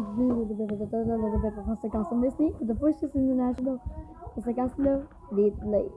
the en Messi, de fois, c'est the national, conséquence là, des plays.